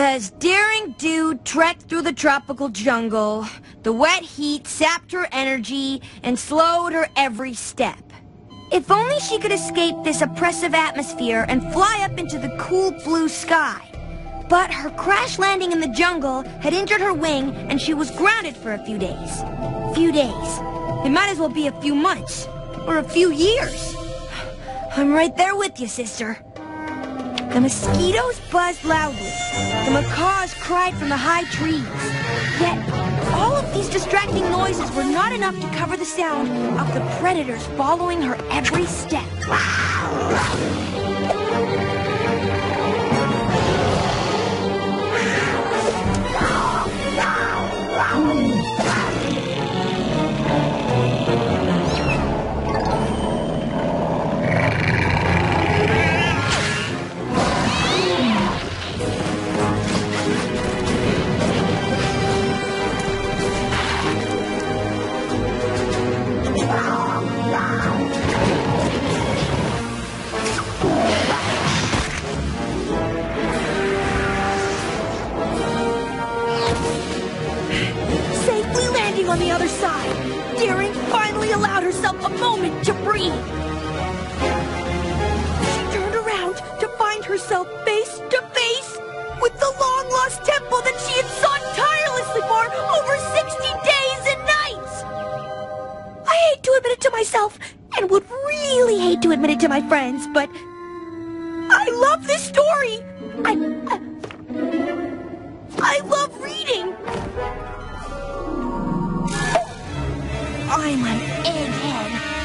As Daring Do trekked through the tropical jungle, the wet heat sapped her energy and slowed her every step. If only she could escape this oppressive atmosphere and fly up into the cool blue sky. But her crash landing in the jungle had injured her wing and she was grounded for a few days. Few days. It might as well be a few months. Or a few years. I'm right there with you, sister. The mosquitoes buzzed loudly. The macaws cried from the high trees. Yet, all of these distracting noises were not enough to cover the sound of the predators following her every step. Landing on the other side, Daring finally allowed herself a moment to breathe. She turned around to find herself face to face with the long-lost temple that she had sought tirelessly for over 60 days and nights. I hate to admit it to myself, and would really hate to admit it to my friends, but I love this story. I, I, I I'm an egghead.